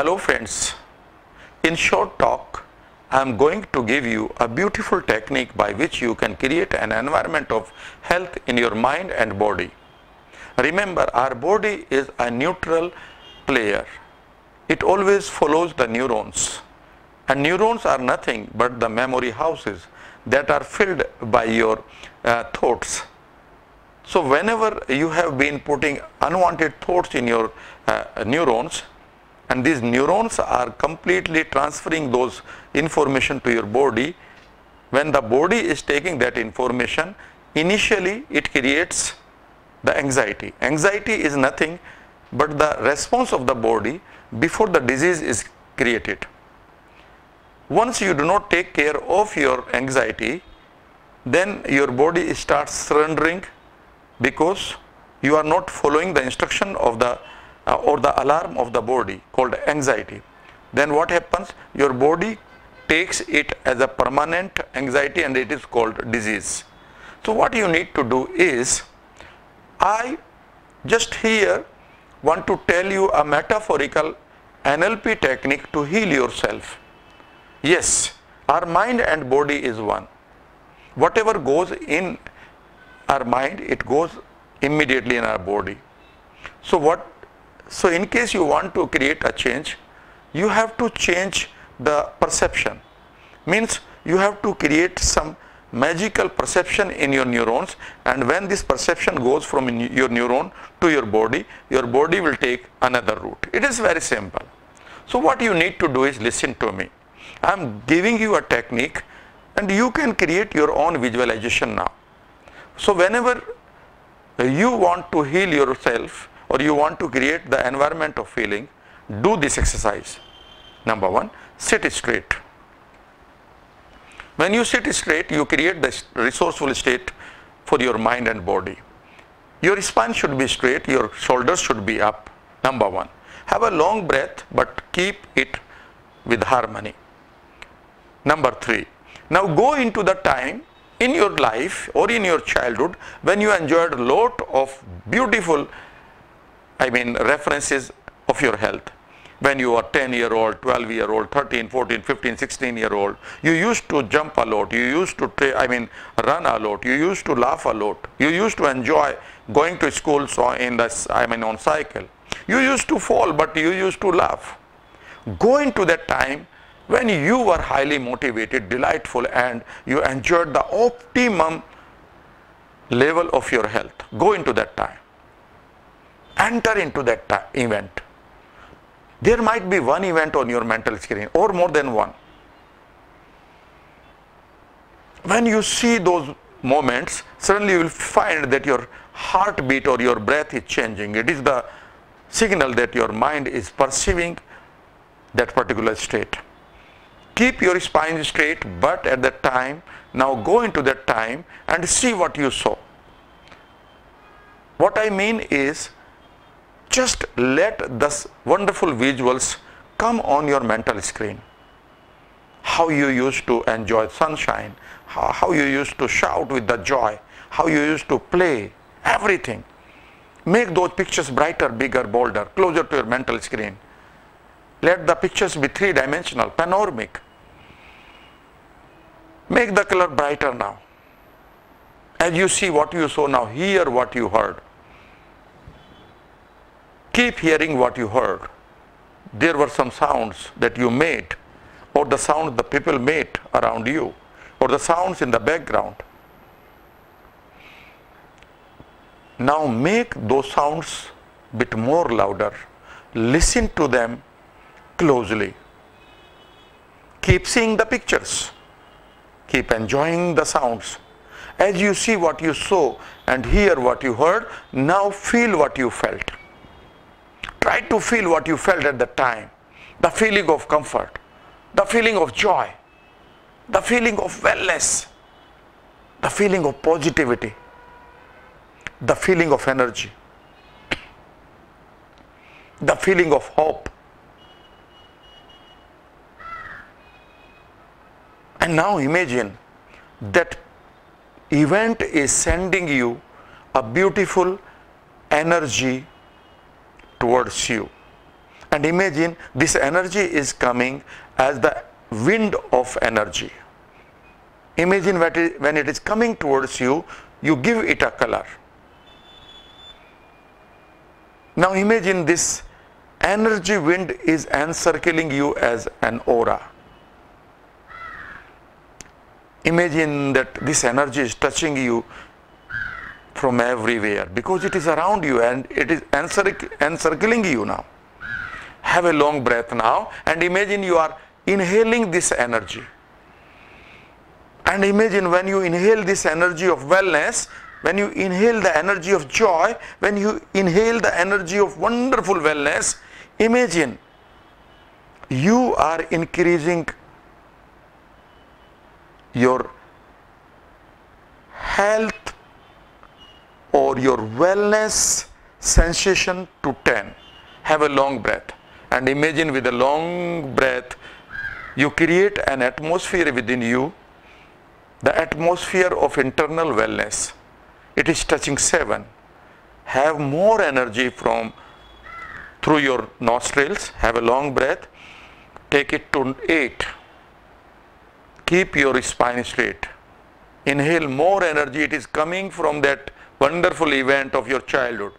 Hello friends. In short talk, I am going to give you a beautiful technique by which you can create an environment of health in your mind and body. Remember, our body is a neutral player. It always follows the neurons. And neurons are nothing but the memory houses that are filled by your uh, thoughts. So whenever you have been putting unwanted thoughts in your uh, neurons, and these neurons are completely transferring those information to your body, when the body is taking that information, initially it creates the anxiety. Anxiety is nothing but the response of the body before the disease is created. Once you do not take care of your anxiety, then your body starts surrendering because you are not following the instruction of the uh, or the alarm of the body called anxiety. Then what happens? Your body takes it as a permanent anxiety and it is called disease. So what you need to do is I just here want to tell you a metaphorical NLP technique to heal yourself. Yes, our mind and body is one. Whatever goes in our mind, it goes immediately in our body. So what, so in case you want to create a change, you have to change the perception. Means you have to create some magical perception in your neurons and when this perception goes from your neuron to your body, your body will take another route. It is very simple. So what you need to do is listen to me. I am giving you a technique and you can create your own visualization now. So whenever you want to heal yourself or you want to create the environment of feeling, do this exercise. Number one, sit straight. When you sit straight, you create the resourceful state for your mind and body. Your spine should be straight, your shoulders should be up. Number one. Have a long breath, but keep it with harmony. Number three. Now go into the time in your life or in your childhood when you enjoyed a lot of beautiful, I mean, references of your health when you are 10 year old, 12 year old, 13, 14, 15, 16 year old. You used to jump a lot. You used to, I mean, run a lot. You used to laugh a lot. You used to enjoy going to school so in the, I mean, on cycle. You used to fall, but you used to laugh. Go into that time when you were highly motivated, delightful, and you enjoyed the optimum level of your health. Go into that time. Enter into that event there might be one event on your mental screen or more than one. When you see those moments, suddenly you will find that your heartbeat or your breath is changing. It is the signal that your mind is perceiving that particular state. Keep your spine straight, but at that time, now go into that time and see what you saw. What I mean is, just let this wonderful visuals come on your mental screen. How you used to enjoy sunshine, how, how you used to shout with the joy, how you used to play, everything. Make those pictures brighter, bigger, bolder, closer to your mental screen. Let the pictures be three-dimensional, panoramic. Make the color brighter now. As you see what you saw now, hear what you heard keep hearing what you heard. There were some sounds that you made, or the sounds the people made around you, or the sounds in the background. Now make those sounds bit more louder. Listen to them closely. Keep seeing the pictures. Keep enjoying the sounds. As you see what you saw and hear what you heard, now feel what you felt. Try to feel what you felt at the time. The feeling of comfort, the feeling of joy, the feeling of wellness, the feeling of positivity, the feeling of energy, the feeling of hope. And now imagine that event is sending you a beautiful energy towards you. and imagine this energy is coming as the wind of energy. Imagine when it is coming towards you, you give it a color. Now imagine this energy wind is encircling you as an aura. Imagine that this energy is touching you from everywhere because it is around you and it is encircling you now. Have a long breath now and imagine you are inhaling this energy. And imagine when you inhale this energy of wellness, when you inhale the energy of joy, when you inhale the energy of wonderful wellness, imagine you are increasing your health or your wellness sensation to 10. Have a long breath and imagine with a long breath you create an atmosphere within you, the atmosphere of internal wellness. It is touching 7. Have more energy from through your nostrils, have a long breath, take it to 8 keep your spine straight. Inhale more energy. It is coming from that wonderful event of your childhood.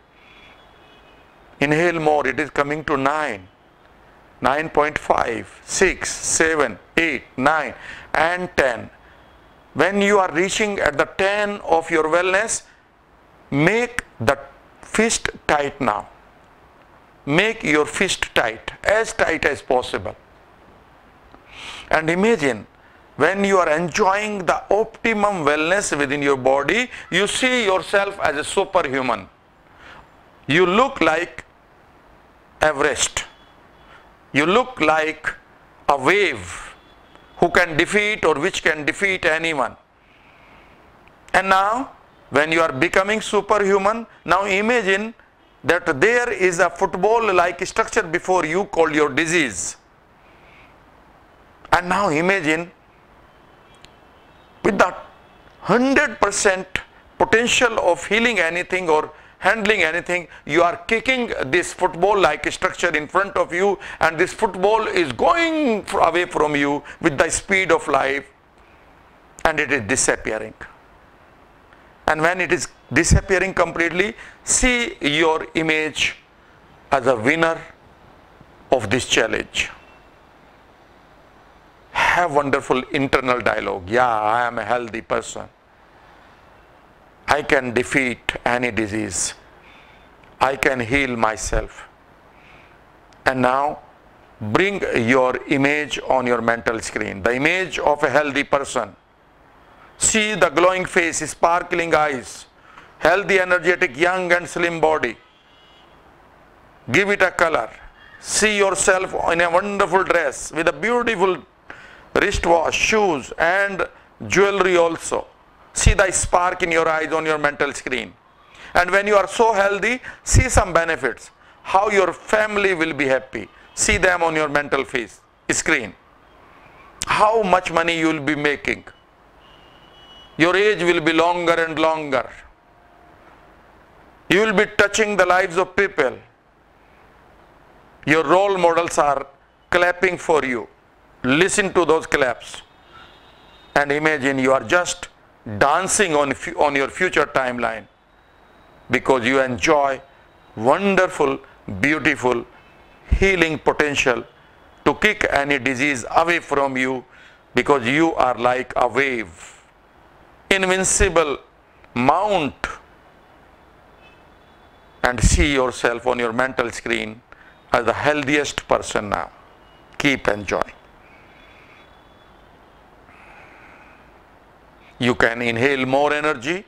Inhale more. It is coming to 9, 9.5, 6, 7, 8, 9 and 10. When you are reaching at the 10 of your wellness, make the fist tight now. Make your fist tight, as tight as possible. And imagine when you are enjoying the optimum wellness within your body, you see yourself as a superhuman. You look like Everest. You look like a wave who can defeat or which can defeat anyone. And now, when you are becoming superhuman, now imagine that there is a football-like structure before you called your disease. And now imagine with that 100% potential of healing anything or handling anything, you are kicking this football like structure in front of you and this football is going away from you with the speed of life and it is disappearing. And when it is disappearing completely, see your image as a winner of this challenge have wonderful internal dialogue. Yeah, I am a healthy person. I can defeat any disease. I can heal myself. And now bring your image on your mental screen. The image of a healthy person. See the glowing face, sparkling eyes, healthy, energetic, young and slim body. Give it a color. See yourself in a wonderful dress with a beautiful wristwatch, shoes and jewelry also. See the spark in your eyes on your mental screen. And when you are so healthy, see some benefits. How your family will be happy. See them on your mental face screen. How much money you will be making. Your age will be longer and longer. You will be touching the lives of people. Your role models are clapping for you listen to those claps and imagine you are just dancing on, on your future timeline because you enjoy wonderful, beautiful, healing potential to kick any disease away from you because you are like a wave, invincible mount and see yourself on your mental screen as the healthiest person now. Keep enjoying. You can inhale more energy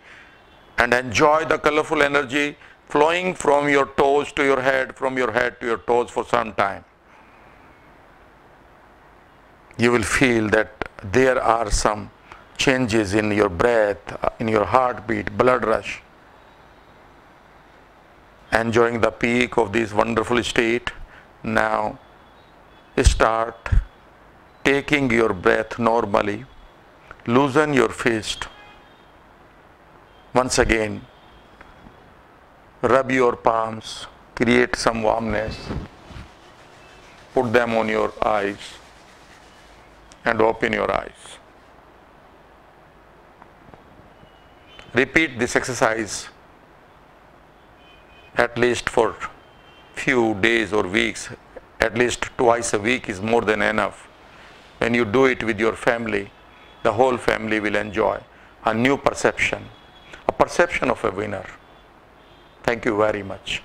and enjoy the colorful energy flowing from your toes to your head, from your head to your toes for some time. You will feel that there are some changes in your breath, in your heartbeat, blood rush. Enjoying the peak of this wonderful state. Now start taking your breath normally loosen your fist. Once again, rub your palms, create some warmness. put them on your eyes and open your eyes. Repeat this exercise at least for few days or weeks, at least twice a week is more than enough. When you do it with your family, the whole family will enjoy a new perception, a perception of a winner. Thank you very much.